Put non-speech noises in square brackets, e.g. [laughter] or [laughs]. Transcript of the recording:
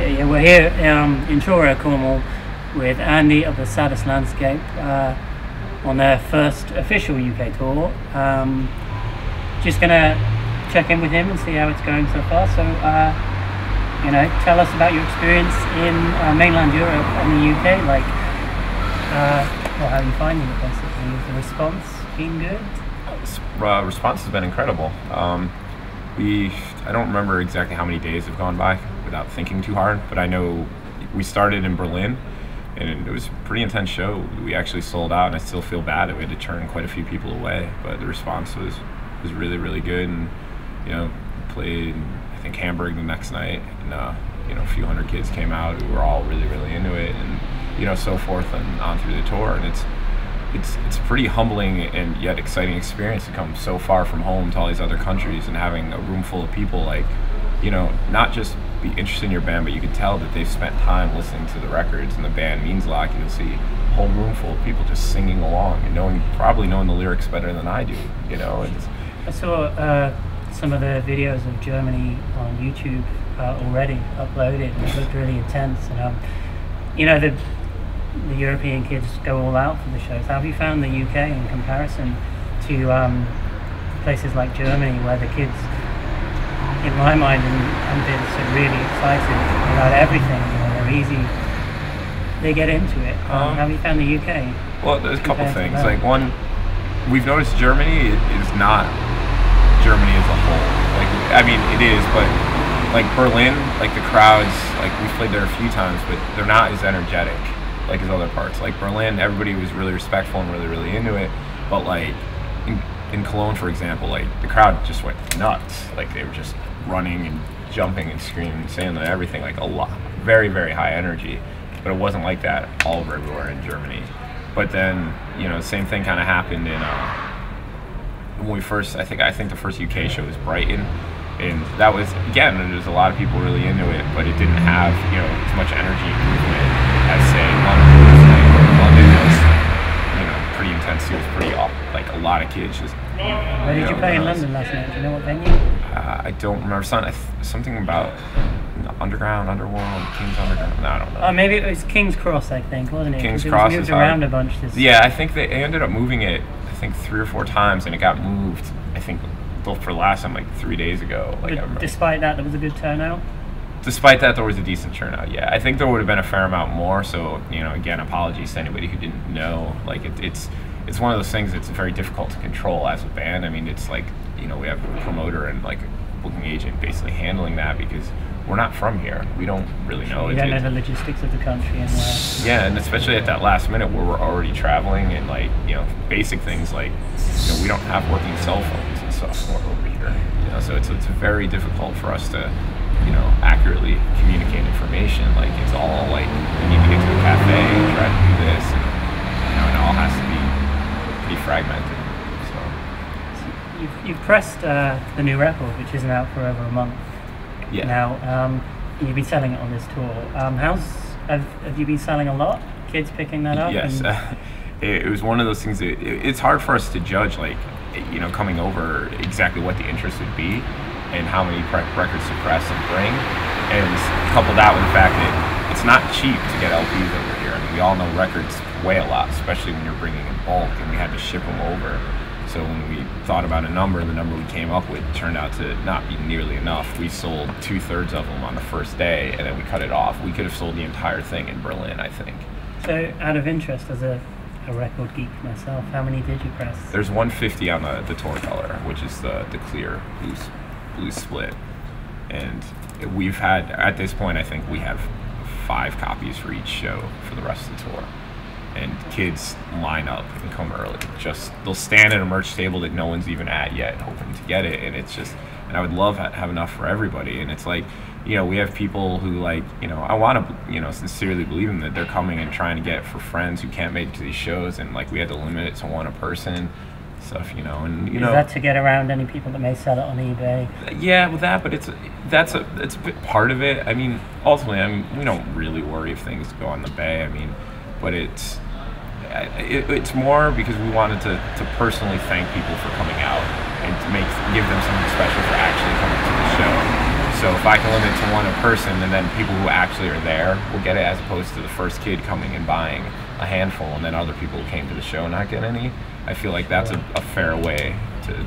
Yeah, we're here um, in Truro, Cornwall, with Andy of the Saddest Landscape uh, on their first official UK tour. Um, just gonna check in with him and see how it's going so far. So, uh, you know, tell us about your experience in uh, mainland Europe and the UK. Like, uh, well, how are you finding it basically? Is the response been good? Uh, response has been incredible. Um, we, I don't remember exactly how many days have gone by without thinking too hard, but I know we started in Berlin and it was a pretty intense show. We actually sold out, and I still feel bad that we had to turn quite a few people away. But the response was was really really good, and you know played I think Hamburg the next night, and uh, you know a few hundred kids came out who were all really really into it, and you know so forth and on through the tour, and it's it's it's a pretty humbling and yet exciting experience to come so far from home to all these other countries and having a room full of people like you know not just be interested in your band but you can tell that they've spent time listening to the records and the band means a lot. You'll see a whole room full of people just singing along and knowing probably knowing the lyrics better than I do you know it's, I saw uh, some of the videos of Germany on YouTube uh, already uploaded and it looked really intense and um, you know the the European kids go all out for the shows. How have you found the UK in comparison to um, places like Germany, where the kids, in my mind, and, and Vince, are really excited about everything. You know, they're easy. They get into it. Um, Um, how have you found the UK? Well, there's a couple things. Like one, we've noticed Germany is not Germany as a whole. Like I mean, it is, but like Berlin, like the crowds, like we've played there a few times, but they're not as energetic like his other parts. Like Berlin, everybody was really respectful and really really into it, but like in, in Cologne, for example, like the crowd just went nuts. Like they were just running and jumping and screaming and saying everything, like a lot, very very high energy. But it wasn't like that all over everywhere in Germany. But then, you know, same thing kind of happened in uh, when we first. I think I think the first UK show was Brighton, and that was again. There's a lot of people really into it, but it didn't have you know as much energy movement as say London. was. Like, London was you know pretty intense. It was pretty off. Like a lot of kids just. Where did you know, play in uh, London last night? Do you know what venue? Uh, I don't remember some, I th- something about underground, underworld, King's Underground. No, I don't know. Oh, maybe it was King's Cross, I think, wasn't it? King's it Cross was moved around a bunch. This Yeah, I think they ended up moving it. I think three or four times, and it got moved. I think for last time like three days ago. Like I despite that, there was a good turnout. Despite that, there was a decent turnout. Yeah, I think there would have been a fair amount more. So you know, again, apologies to anybody who didn't know. Like it, it's it's one of those things that's very difficult to control as a band. I mean, it's like you know we have a promoter and like a booking agent basically handling that because we're not from here. We don't really know. It- don't know the logistics of the country and where. yeah, and especially at that last minute where we're already traveling and like you know basic things like you know we don't have working cell phones and stuff over here. You know, so it's it's very difficult for us to you know accurately communicate information. Like it's all like we need to get to a cafe, try to do this, and you know, and it all has to be pretty fragmented. So You've, you've pressed uh, the new record, which isn't out for over a month yeah. now. Um, you've been selling it on this tour. Um, how's have, have you been selling a lot? Kids picking that up? Yes, and- [laughs] it, it was one of those things. That, it, it's hard for us to judge, like you know, coming over exactly what the interest would be and how many records to press and bring, and couple that with the fact that it's not cheap to get LPs over here. I mean, we all know records weigh a lot, especially when you're bringing in bulk, and we had to ship them over. So when we thought about a number, the number we came up with turned out to not be nearly enough. We sold two thirds of them on the first day, and then we cut it off. We could have sold the entire thing in Berlin, I think. so, out of interest, as a, a record geek myself, how many did you press? There's 150 on the, the tour color, which is the, the clear s- blue split. And we've had, at this point, I think we have five copies for each show for the rest of the tour. And kids line up and come early. Just, they'll stand at a merch table that no one's even at yet, hoping to get it. And it's just, and I would love to have enough for everybody. And it's like, you know, we have people who like, you know, I want to, you know, sincerely believe them that they're coming and trying to get for friends who can't make it to these shows. And like, we had to limit it to one a person, stuff, you know, and you Is know, that to get around any people that may sell it on eBay? yeah, with that, but it's that's a it's a bit part of it. I mean, ultimately, I mean, we don't really worry if things go on the bay. I mean, but it's it, it's more because we wanted to, to personally thank people for coming out and to make give them something special for actually coming to the show. So if I can limit to one a person, and then people who actually are there will get it, as opposed to the first kid coming and buying a handful, and then other people came to the show and not get any. I feel like that's a, a fair way to